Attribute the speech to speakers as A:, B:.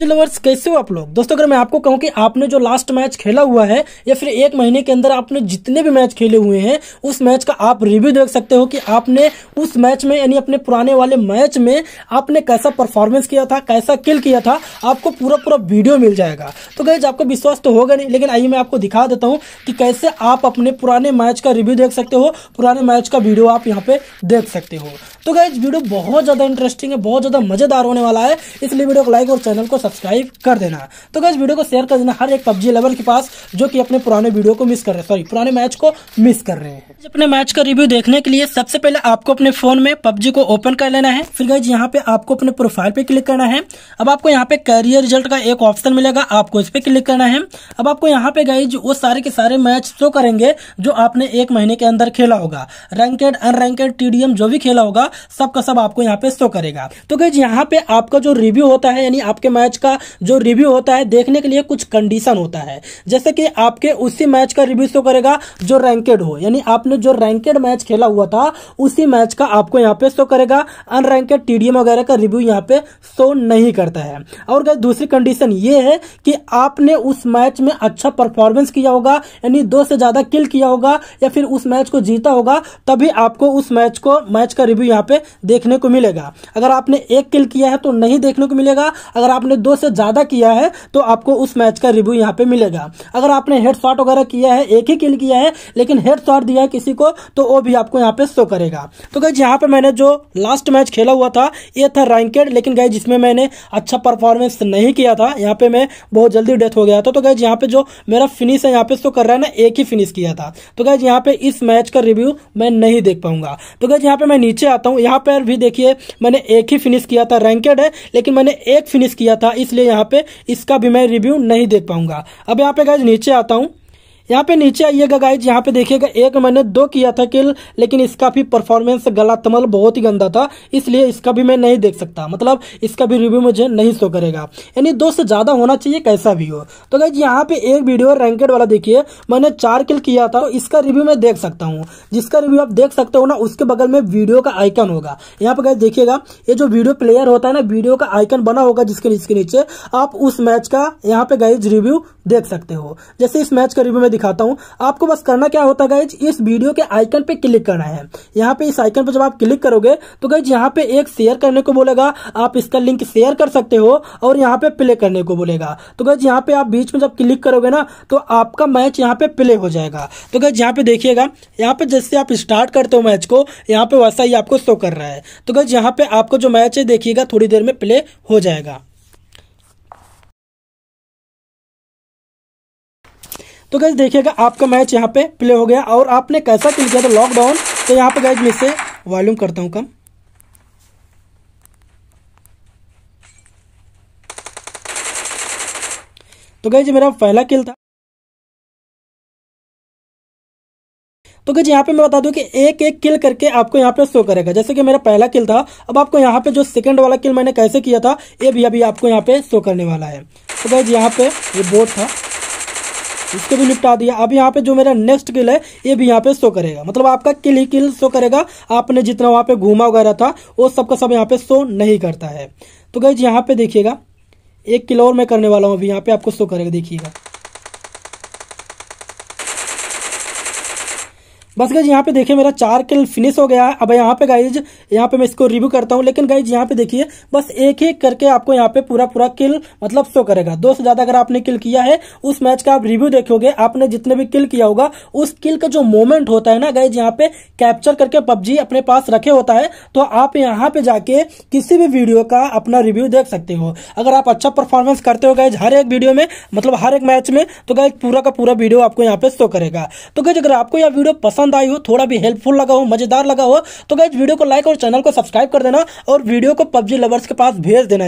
A: Lovers कैसे हो आप लोग? दोस्तों, अगर मैं आपको कहूँ कि आपने जो लास्ट मैच खेला हुआ है, या फिर एक महीने के अंदर आपने जितने भी मैच खेले हुए हैं, उस मैच का आप रिव्यू देख सकते हो कि आपने उस मैच में, यानी अपने पुराने वाले मैच में, आपने कैसा परफॉर्मेंस किया था, कैसा किल किया था, आपको पूरा पूरा वीडियो मिल जाएगा। तो गैज आपको विश्वास तो होगा नहीं, लेकिन आइए मैं आपको दिखा देता हूँ कि कैसे आप अपने पुराने मैच का रिव्यू देख सकते हो, पुराने मैच का वीडियो आप यहाँ पे देख सकते हो। तो गैज वीडियो बहुत ज़्यादा इंटरेस्टिंग है, बहुत ज़्यादा मज़ेदार होने वाला है, इसलिए वीडियो को लाइक और चैनल को सब्सक्राइब कर देना। तो गैस वीडियो को शेयर कर देना हर एक पबजी लेवल के पास, जो कि अपने पुराने वीडियो को मिस कर रहे हैं। सॉरी पुराने मैच को मिस कर रहे हैं। अपने मैच का रिव्यू देखने के लिए सबसे पहले आपको अपने फ़ोन में पबजी को ओपन कर लेना है। फिर गैज यहाँ पे आपको अपने प्रोफ़ाइल पे क्लिक करना है। अब आपको यहाँ पे कैरियर रिज़ल्ट का एक ऑप्शन मिलेगा, आपको इस पे क्लिक करना है। अब आपको यहाँ पे गई वो सारे के सारे मैच शो करेंगे, जो आपने एक महीने के अंदर खेला होगा। रैंकेड अनरैंकेड टीडीएम जो भी खेला होगा, सबका सब आपको यहाँ पे शो करेगा। तो गैज यहाँ पे आपका जो रिव्यू होता है, यानी आपके मैच का जो रिव्यू होता है, देखने के लिए कुछ कंडीशन होता है। जैसे कि आपके उसी मैच का रिव्यू शो करेगा जो रैंकेड हो। यानी आपने जो रैंकेड मैच खेला हुआ था, उसी मैच का आपको यहाँ पे शो करेगा। अनरैंकेड टीडीएम वगैरह का रिव्यू यहाँ पे शो नहीं करता है। और दूसरी कंडीशन ये है कि आपने उस मैच में अच्छा परफॉर्मेंस किया होगा, यानी दो से ज़्यादा किल किया होगा, या फिर उस मैच को जीता होगा, तभी आपको उस मैच को, मैच का रिव्यू यहाँ पे देखने को मिलेगा। अगर आपने एक किल किया है तो नहीं देखने को मिलेगा। अगर आपने दो से ज़्यादा किया है तो आपको उस मैच का रिव्यू यहाँ पे मिलेगा। अगर आपने हेड शॉट वगैरह किया है, एक ही किल किया है, लेकिन हेड शॉट दिया है किसी को तो वो भी आपको यहाँ पे शो करेगा। तो गई यहाँ पे मैंने जो लास्ट मैच खेला हुआ था, ये था रैंकेड लेकिन गई जिसमें मैंने अच्छा परफॉर्मेंस नहीं किया था, यहाँ पे मैं बहुत जल्दी डेथ हो गया था। तो गई यहाँ पे जो मेरा फिनिश है, यहाँ पे शो कर रहा है ना, एक ही फिनिश किया था। तो गई यहाँ पे इस मैच का रिव्यू मैं नहीं देख पाऊँगा। तो गई यहाँ पे मैं नीचे आता हूँ। यहाँ पर भी देखिए, मैंने एक ही फिनिश किया था रैंकेड है लेकिन मैंने एक फिनिश किया था इसलिए यहाँ पे इसका भी मैं रिव्यू नहीं देख पाऊँगा। अब यहाँ पे गाइज़ नीचे आता हूँ। यहाँ पे नीचे आइएगा गाइज़ यहाँ पे देखिएगा, एक मैंने दो किया था किल लेकिन इसका भी परफॉर्मेंस गला तमल बहुत ही गंदा था, इसलिए इसका भी मैं नहीं देख सकता। मतलब इसका भी रिव्यू मुझे नहीं शो करेगा। यानी दो से ज़्यादा होना चाहिए, कैसा भी हो। तो गाइज़ यहाँ पे एक वीडियो रैंकेड वाला देखिए, मैंने चार किल किया था तो इसका रिव्यू मैं देख सकता हूँ। जिसका रिव्यू आप देख सकते हो ना, उसके बगल में वीडियो का आइकन होगा। यहाँ पे गाइज़ देखिएगा, ये जो वीडियो प्लेयर होता है ना वीडियो का आइकन बना होगा जिसके नीचे आप उस मैच का यहाँ पे गाइज़ रिव्यू देख सकते हो। जैसे इस मैच का रिव्यू मैं दिखाता हूँ। आपको बस करना क्या होता गाइज़ इस वीडियो के आइकन पे क्लिक करना है। यहाँ पे इस आइकन पे जब आप क्लिक करोगे तो गाइज़ यहाँ पे एक शेयर करने को बोलेगा। आप इसका लिंक शेयर कर सकते हो और यहाँ पे प्ले करने को बोलेगा। तो गाइज़ यहाँ पे आप बीच में जब क्लिक करोगे ना तो आपका मैच यहाँ पे प्ले हो जाएगा। तो गाइज़ यहाँ पे देखिएगा। यहाँ पे जैसे आप स्टार्ट करते हो मैच को, यहाँ पे वैसा ही आपको शो कर रहा है। तो गाइज़ यहाँ पे आपको जो मैच है, देखिएगा, थोड़ी देर में प्ले हो जाएगा। तो गैस देखिएगा, आपका मैच यहाँ पे प्ले हो गया और आपने कैसा किल किया था लॉकडाउन तो यहाँ पे गैस मैं इसे वॉल्यूम करता हूँ कम। तो गैस मेरा पहला किल था। तो गज यहाँ पे मैं बता दूँ कि एक एक किल करके आपको यहाँ पे शो करेगा। जैसे कि मेरा पहला किल था, अब आपको यहाँ पे जो सेकंड वाला किल मैंने कैसे किया था, ये भी अभी आपको यहाँ पे शो करने वाला है। तो गज यहाँ पे ये बोर्ड था। इसको भी निपटा दिया। अब यहाँ पे जो मेरा नेक्स्ट किल है, ये भी यहाँ पे शो करेगा। मतलब आपका किल ही किल शो करेगा। आपने जितना वहाँ पे घूमा वगैरह था, वो सब का सब यहाँ पे शो नहीं करता है। तो गई यहाँ पे देखिएगा। एक किल और मैं करने वाला हूँ अभी। यहाँ पे आपको शो करेगा, देखिएगा। बस गाइज़ यहाँ पे देखिए मेरा चार किल फिनिश हो गया है। अब यहाँ पे गाइज़ यहाँ पे मैं इसको रिव्यू करता हूँ। लेकिन गाइज़ यहाँ पे देखिए, बस एक एक करके आपको यहाँ पे पूरा पूरा किल मतलब शो करेगा। दो से ज़्यादा अगर आपने किल किया है, उस मैच का आप रिव्यू देखोगे, आपने जितने भी किल किया होगा, उस किल का जो मोमेंट होता है ना गाइज़ यहाँ पे कैप्चर करके पबजी अपने पास रखे होता है तो आप यहाँ पे जाके किसी भी वीडियो का अपना रिव्यू देख सकते हो। अगर आप अच्छा परफॉर्मेंस करते हो गाइज़ हर एक वीडियो में मतलब हर एक मैच में तो गाइज़ पूरा का पूरा वीडियो आपको यहाँ पे शो करेगा। तो गाइज़ अगर आपको यह वीडियो पसंद पसंद आई हो, थोड़ा भी हेल्पफुल लगा हो, मज़ेदार लगा हो तो गाइज़ वीडियो को लाइक और चैनल को सब्सक्राइब कर देना और वीडियो को पबजी लवर्स के पास भेज देना